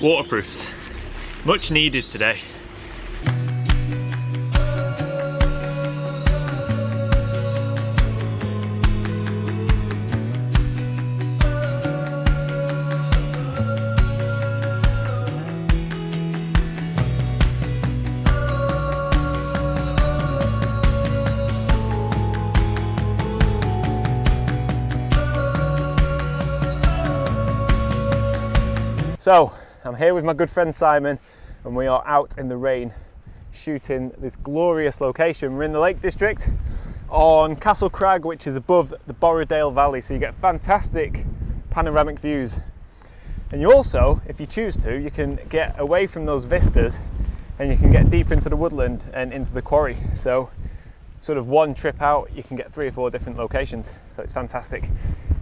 waterproofs. Much needed today. So, I'm here with my good friend Simon, and we are out in the rain shooting this glorious location. We're in the Lake District on Castle Crag, which is above the Borrowdale Valley, so you get fantastic panoramic views. And you also, if you choose to, you can get away from those vistas and you can get deep into the woodland and into the quarry. So, sort of one trip out, you can get three or four different locations. So, it's fantastic.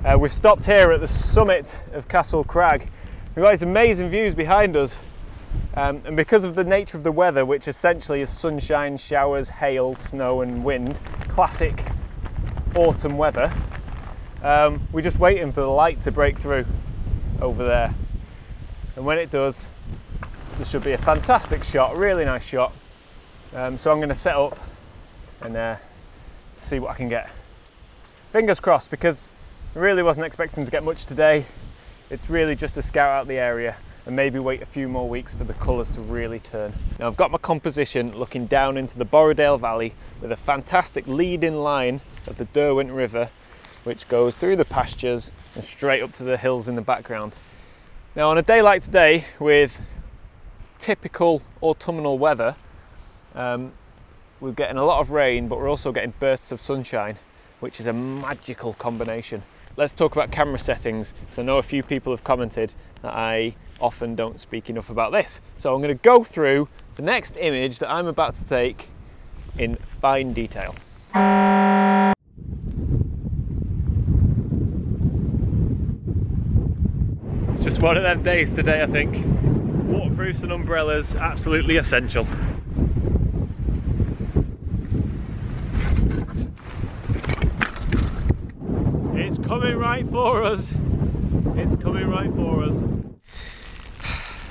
Uh, we've stopped here at the summit of Castle Crag We've got these amazing views behind us. Um, and because of the nature of the weather, which essentially is sunshine, showers, hail, snow, and wind, classic autumn weather, um, we're just waiting for the light to break through over there. And when it does, this should be a fantastic shot, really nice shot. Um, so I'm going to set up and uh, see what I can get. Fingers crossed, because I really wasn't expecting to get much today. It's really just to scout out the area and maybe wait a few more weeks for the colours to really turn. Now I've got my composition looking down into the Borrowdale Valley with a fantastic lead-in line of the Derwent River which goes through the pastures and straight up to the hills in the background. Now on a day like today with typical autumnal weather um, we're getting a lot of rain but we're also getting bursts of sunshine which is a magical combination let's talk about camera settings because I know a few people have commented that I often don't speak enough about this. So I'm going to go through the next image that I'm about to take in fine detail. It's just one of them days today I think. Waterproofs and umbrellas absolutely essential. Coming right for us. It's coming right for us.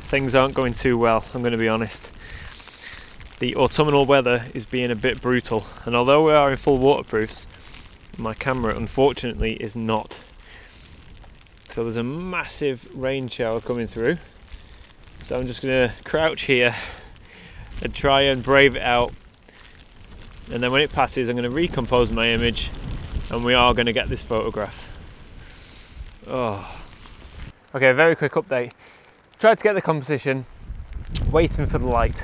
Things aren't going too well, I'm going to be honest. The autumnal weather is being a bit brutal, and although we are in full waterproofs, my camera unfortunately is not. So there's a massive rain shower coming through. So I'm just going to crouch here and try and brave it out. And then when it passes, I'm going to recompose my image and we are going to get this photograph. Oh. Okay, very quick update. Tried to get the composition, waiting for the light,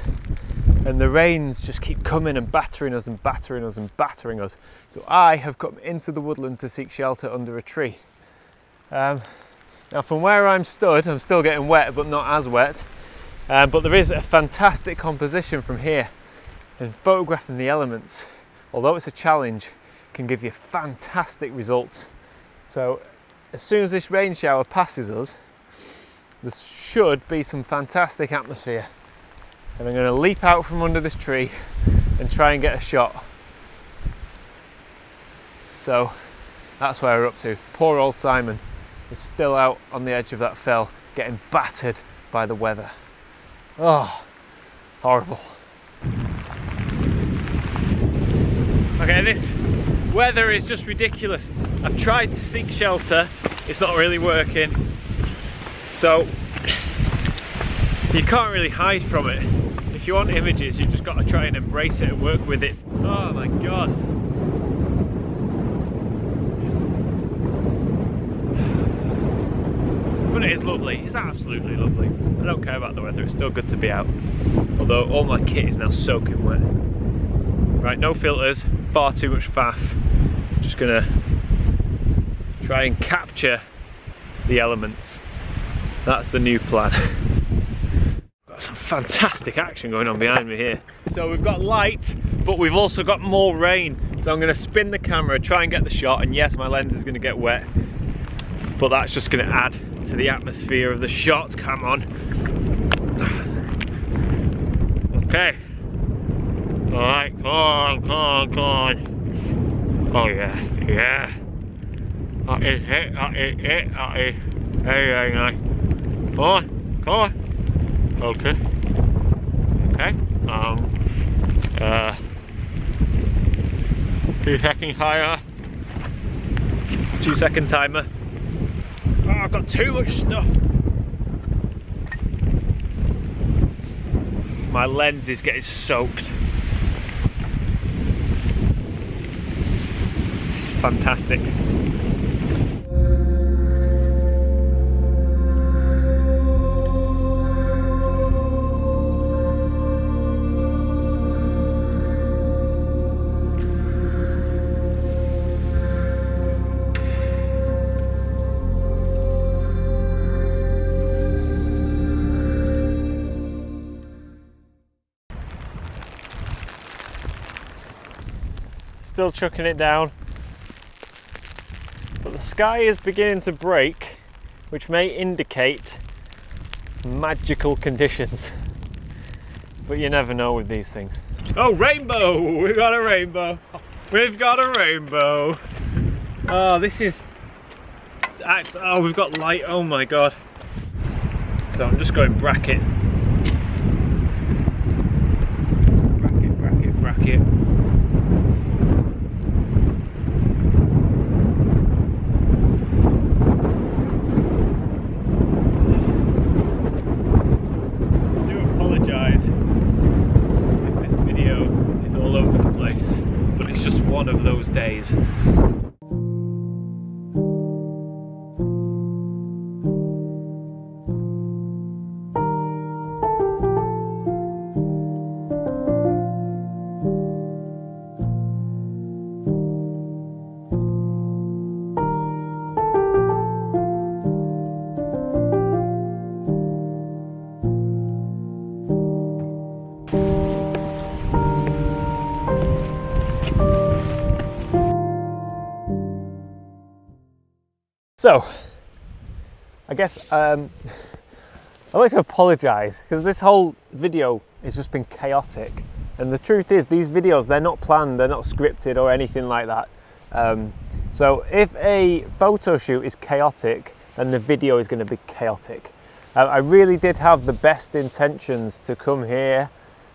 and the rains just keep coming and battering us and battering us and battering us. So I have come into the woodland to seek shelter under a tree. Um, now from where I'm stood, I'm still getting wet, but not as wet. Um, but there is a fantastic composition from here and photographing the elements, although it's a challenge, can give you fantastic results. So as soon as this rain shower passes us, there should be some fantastic atmosphere. And I'm going to leap out from under this tree and try and get a shot. So that's where we're up to. Poor old Simon is still out on the edge of that fell, getting battered by the weather. Oh, horrible. Okay, this weather is just ridiculous. I've tried to seek shelter, it's not really working. So, you can't really hide from it. If you want images, you've just got to try and embrace it and work with it. Oh my God. But it is lovely, it's absolutely lovely. I don't care about the weather, it's still good to be out. Although all my kit is now soaking wet. Right, no filters, far too much faff. Just gonna try and capture the elements. That's the new plan. got some fantastic action going on behind me here. So we've got light, but we've also got more rain. So I'm gonna spin the camera, try and get the shot, and yes, my lens is gonna get wet, but that's just gonna add to the atmosphere of the shot. Come on. Okay. All right, come on, come on, come on. Oh yeah, yeah. That is it, that is it, that is very, very nice. Come on, come on. Okay. Okay. Um. Uh. Keep hacking higher. Two second timer. Oh, I've got too much stuff. My lens is getting soaked. Fantastic. Still chucking it down. The sky is beginning to break, which may indicate magical conditions. But you never know with these things. Oh, rainbow! We've got a rainbow. We've got a rainbow. Oh, this is. Oh, we've got light. Oh my god. So I'm just going. Bracket, So, I guess um, I'd like to apologise because this whole video has just been chaotic. And the truth is, these videos, they're not planned, they're not scripted or anything like that. Um, so if a photo shoot is chaotic, then the video is going to be chaotic. Uh, I really did have the best intentions to come here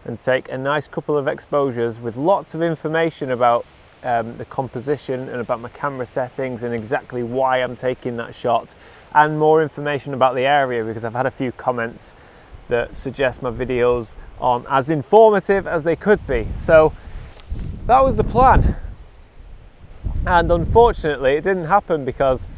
and take a nice couple of exposures with lots of information about um, the composition and about my camera settings and exactly why I'm taking that shot and more information about the area because I've had a few comments that suggest my videos aren't as informative as they could be. So that was the plan. And unfortunately, it didn't happen because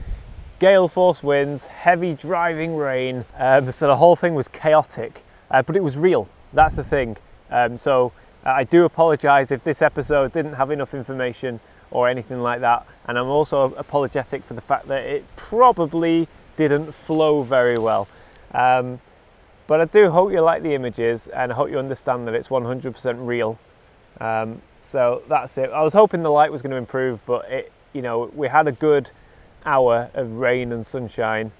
gale force winds, heavy driving rain, um, so the whole thing was chaotic, uh, but it was real. That's the thing. Um, so I do apologise if this episode didn't have enough information or anything like that, and I'm also apologetic for the fact that it probably didn't flow very well. Um, but I do hope you like the images and I hope you understand that it's 100% real. Um, so that's it. I was hoping the light was going to improve, but it, you know, we had a good hour of rain and sunshine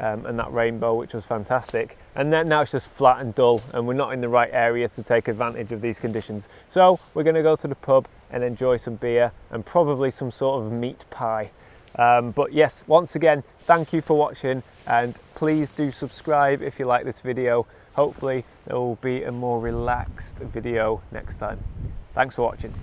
um, and that rainbow, which was fantastic. And then now it's just flat and dull, and we're not in the right area to take advantage of these conditions. So we're going to go to the pub and enjoy some beer and probably some sort of meat pie. Um, but yes, once again, thank you for watching, and please do subscribe if you like this video. Hopefully, there will be a more relaxed video next time. Thanks for watching.